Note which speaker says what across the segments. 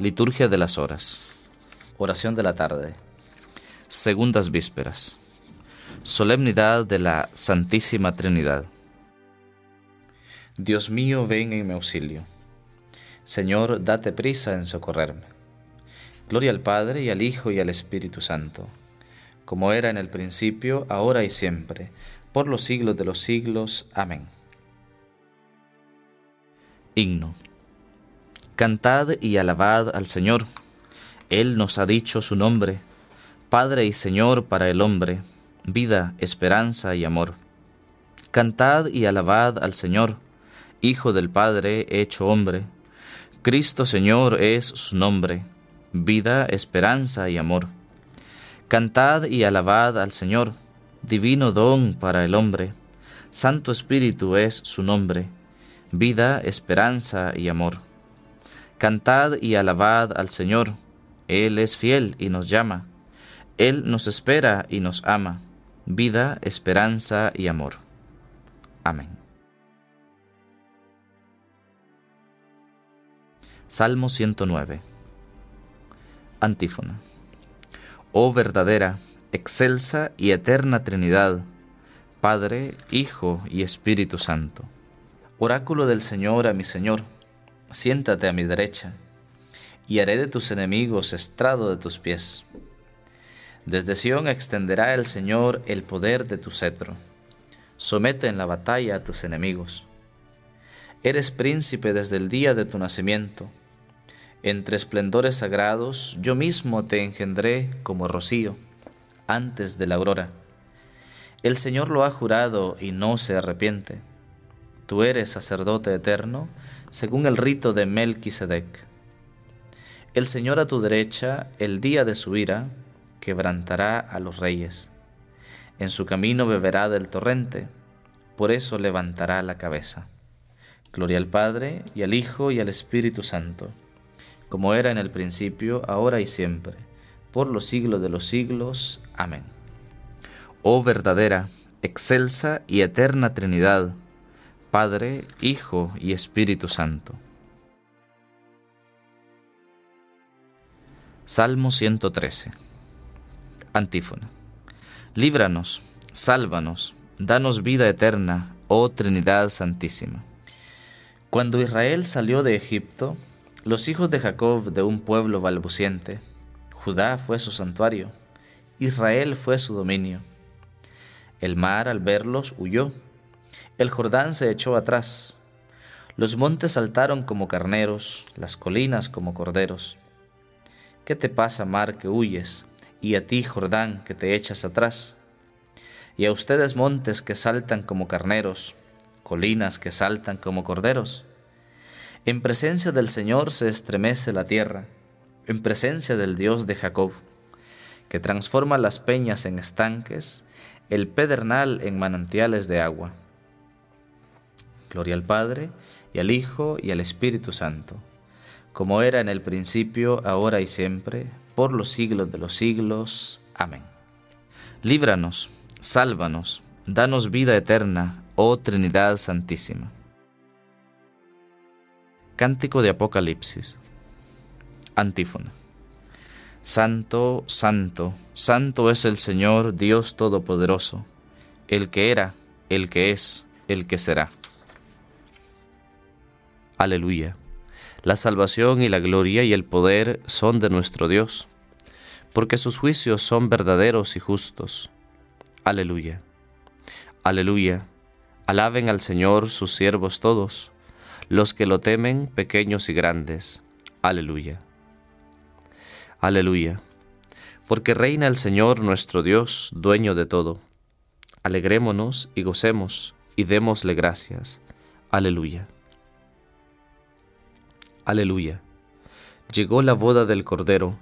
Speaker 1: Liturgia de las Horas. Oración de la tarde. Segundas Vísperas. Solemnidad de la Santísima Trinidad. Dios mío, ven en mi auxilio. Señor, date prisa en socorrerme. Gloria al Padre y al Hijo y al Espíritu Santo, como era en el principio, ahora y siempre, por los siglos de los siglos. Amén. Himno. Cantad y alabad al Señor. Él nos ha dicho su nombre, Padre y Señor para el hombre, vida, esperanza y amor. Cantad y alabad al Señor, Hijo del Padre hecho hombre. Cristo Señor es su nombre, vida, esperanza y amor. Cantad y alabad al Señor, divino don para el hombre. Santo Espíritu es su nombre, vida, esperanza y amor. Cantad y alabad al Señor, Él es fiel y nos llama, Él nos espera y nos ama, vida, esperanza y amor. Amén. Salmo 109 Antífona Oh verdadera, excelsa y eterna Trinidad, Padre, Hijo y Espíritu Santo. Oráculo del Señor a mi Señor siéntate a mi derecha, y haré de tus enemigos estrado de tus pies. Desde Sión extenderá el Señor el poder de tu cetro. Somete en la batalla a tus enemigos. Eres príncipe desde el día de tu nacimiento. Entre esplendores sagrados yo mismo te engendré como rocío, antes de la aurora. El Señor lo ha jurado y no se arrepiente. Tú eres sacerdote eterno según el rito de Melquisedec. El Señor a tu derecha, el día de su ira, quebrantará a los reyes. En su camino beberá del torrente, por eso levantará la cabeza. Gloria al Padre, y al Hijo, y al Espíritu Santo, como era en el principio, ahora y siempre, por los siglos de los siglos. Amén. Oh verdadera, excelsa y eterna Trinidad, Padre, Hijo y Espíritu Santo. Salmo 113. Antífona. Líbranos, sálvanos, danos vida eterna, oh Trinidad Santísima. Cuando Israel salió de Egipto, los hijos de Jacob de un pueblo balbuciente, Judá fue su santuario, Israel fue su dominio. El mar al verlos huyó el Jordán se echó atrás. Los montes saltaron como carneros, las colinas como corderos. ¿Qué te pasa, mar, que huyes? Y a ti, Jordán, que te echas atrás. Y a ustedes, montes que saltan como carneros, colinas que saltan como corderos. En presencia del Señor se estremece la tierra, en presencia del Dios de Jacob, que transforma las peñas en estanques, el pedernal en manantiales de agua. Gloria al Padre, y al Hijo, y al Espíritu Santo, como era en el principio, ahora y siempre, por los siglos de los siglos. Amén. Líbranos, sálvanos, danos vida eterna, oh Trinidad Santísima. Cántico de Apocalipsis. Antífona. Santo, santo, santo es el Señor Dios Todopoderoso, el que era, el que es, el que será. Aleluya. La salvación y la gloria y el poder son de nuestro Dios, porque sus juicios son verdaderos y justos. Aleluya. Aleluya. Alaben al Señor sus siervos todos, los que lo temen, pequeños y grandes. Aleluya. Aleluya. Porque reina el Señor nuestro Dios, dueño de todo. Alegrémonos y gocemos y démosle gracias. Aleluya. Aleluya. Llegó la boda del Cordero,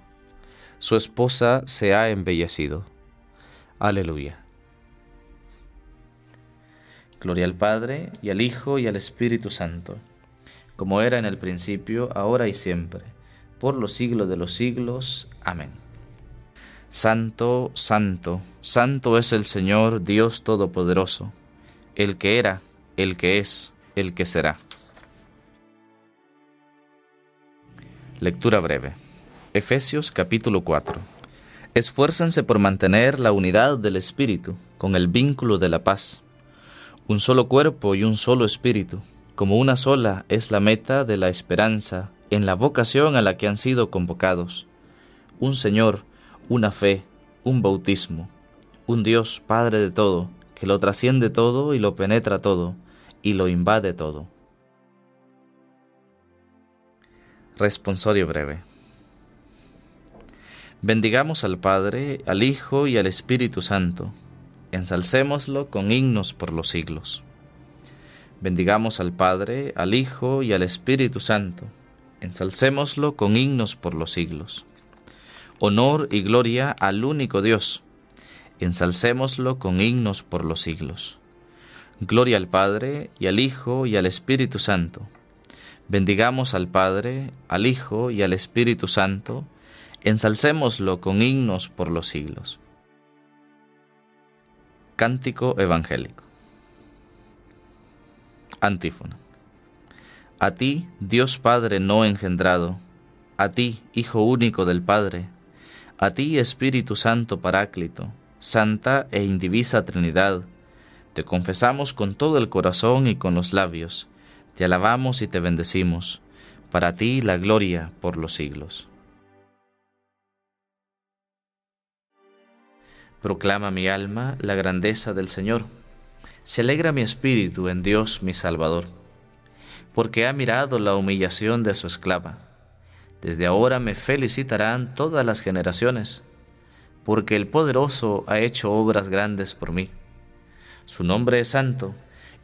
Speaker 1: su esposa se ha embellecido. Aleluya. Gloria al Padre, y al Hijo, y al Espíritu Santo, como era en el principio, ahora y siempre, por los siglos de los siglos. Amén. Santo, santo, santo es el Señor Dios Todopoderoso, el que era, el que es, el que será. Lectura breve. Efesios capítulo 4. Esfuércense por mantener la unidad del Espíritu con el vínculo de la paz. Un solo cuerpo y un solo Espíritu, como una sola es la meta de la esperanza en la vocación a la que han sido convocados. Un Señor, una fe, un bautismo, un Dios Padre de todo, que lo trasciende todo y lo penetra todo, y lo invade todo. Responsorio breve. Bendigamos al Padre, al Hijo y al Espíritu Santo. Ensalcémoslo con himnos por los siglos. Bendigamos al Padre, al Hijo y al Espíritu Santo. Ensalcémoslo con himnos por los siglos. Honor y gloria al único Dios. Ensalcémoslo con himnos por los siglos. Gloria al Padre y al Hijo y al Espíritu Santo Bendigamos al Padre, al Hijo y al Espíritu Santo, ensalcémoslo con himnos por los siglos. Cántico Evangélico. Antífona. A ti, Dios Padre no engendrado, a ti, Hijo único del Padre, a ti, Espíritu Santo Paráclito, Santa e indivisa Trinidad, te confesamos con todo el corazón y con los labios, te alabamos y te bendecimos. Para ti la gloria por los siglos. Proclama mi alma la grandeza del Señor. Se alegra mi espíritu en Dios mi Salvador, porque ha mirado la humillación de su esclava. Desde ahora me felicitarán todas las generaciones, porque el poderoso ha hecho obras grandes por mí. Su nombre es santo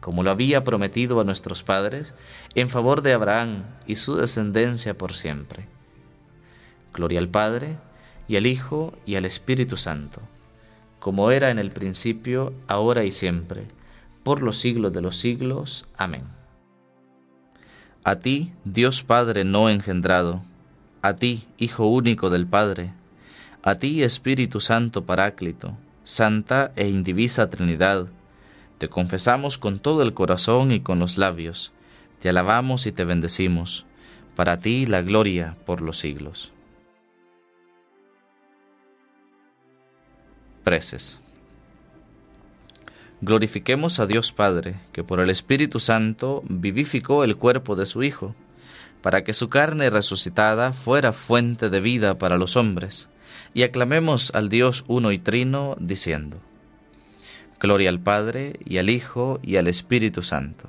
Speaker 1: como lo había prometido a nuestros padres, en favor de Abraham y su descendencia por siempre. Gloria al Padre, y al Hijo, y al Espíritu Santo, como era en el principio, ahora y siempre, por los siglos de los siglos. Amén. A ti, Dios Padre no engendrado, a ti, Hijo único del Padre, a ti, Espíritu Santo Paráclito, Santa e Indivisa Trinidad, te confesamos con todo el corazón y con los labios, te alabamos y te bendecimos, para ti la gloria por los siglos. Preces. Glorifiquemos a Dios Padre, que por el Espíritu Santo vivificó el cuerpo de su Hijo, para que su carne resucitada fuera fuente de vida para los hombres, y aclamemos al Dios uno y trino, diciendo, Gloria al Padre, y al Hijo, y al Espíritu Santo.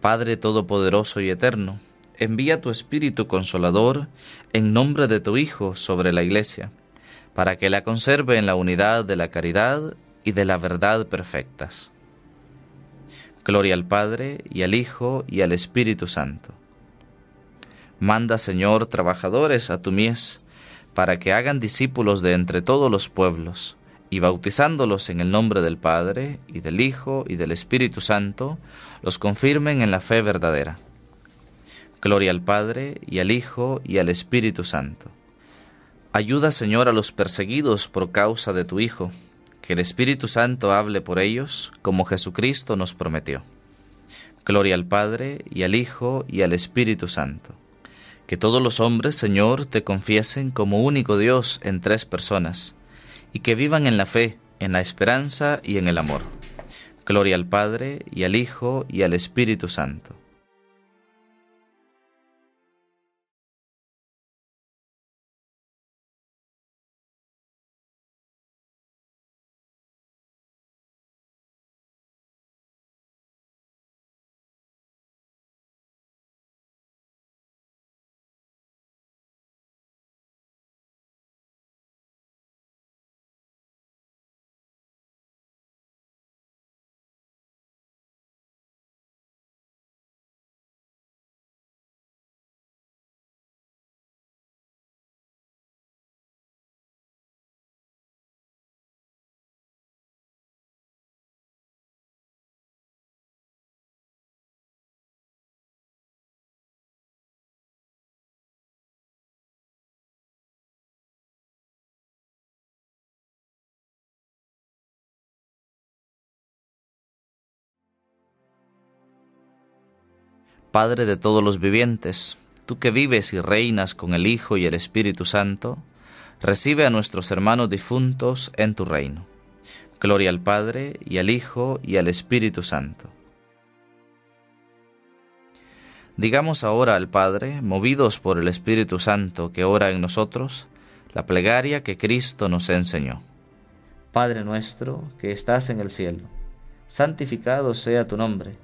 Speaker 1: Padre Todopoderoso y Eterno, envía tu Espíritu Consolador en nombre de tu Hijo sobre la Iglesia, para que la conserve en la unidad de la caridad y de la verdad perfectas. Gloria al Padre, y al Hijo, y al Espíritu Santo. Manda, Señor, trabajadores a tu mies, para que hagan discípulos de entre todos los pueblos, y bautizándolos en el nombre del Padre, y del Hijo, y del Espíritu Santo, los confirmen en la fe verdadera. Gloria al Padre, y al Hijo, y al Espíritu Santo. Ayuda, Señor, a los perseguidos por causa de tu Hijo, que el Espíritu Santo hable por ellos, como Jesucristo nos prometió. Gloria al Padre, y al Hijo, y al Espíritu Santo. Que todos los hombres, Señor, te confiesen como único Dios en tres personas, y que vivan en la fe, en la esperanza y en el amor. Gloria al Padre, y al Hijo, y al Espíritu Santo Padre de todos los vivientes, tú que vives y reinas con el Hijo y el Espíritu Santo, recibe a nuestros hermanos difuntos en tu reino. Gloria al Padre, y al Hijo, y al Espíritu Santo. Digamos ahora al Padre, movidos por el Espíritu Santo que ora en nosotros, la plegaria que Cristo nos enseñó. Padre nuestro, que estás en el cielo, santificado sea tu nombre,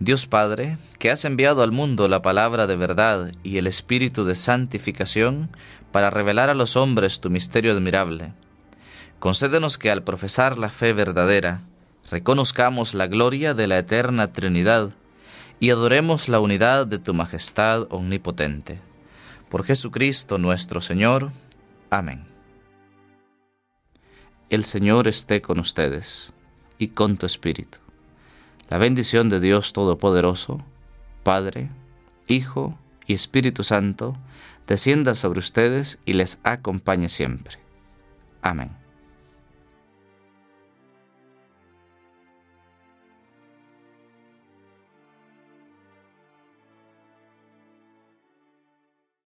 Speaker 1: Dios Padre, que has enviado al mundo la palabra de verdad y el espíritu de santificación para revelar a los hombres tu misterio admirable, concédenos que al profesar la fe verdadera, reconozcamos la gloria de la eterna Trinidad y adoremos la unidad de tu majestad omnipotente por Jesucristo nuestro Señor. Amén. El Señor esté con ustedes y con tu espíritu. La bendición de Dios Todopoderoso, Padre, Hijo y Espíritu Santo, descienda sobre ustedes y les acompañe siempre. Amén.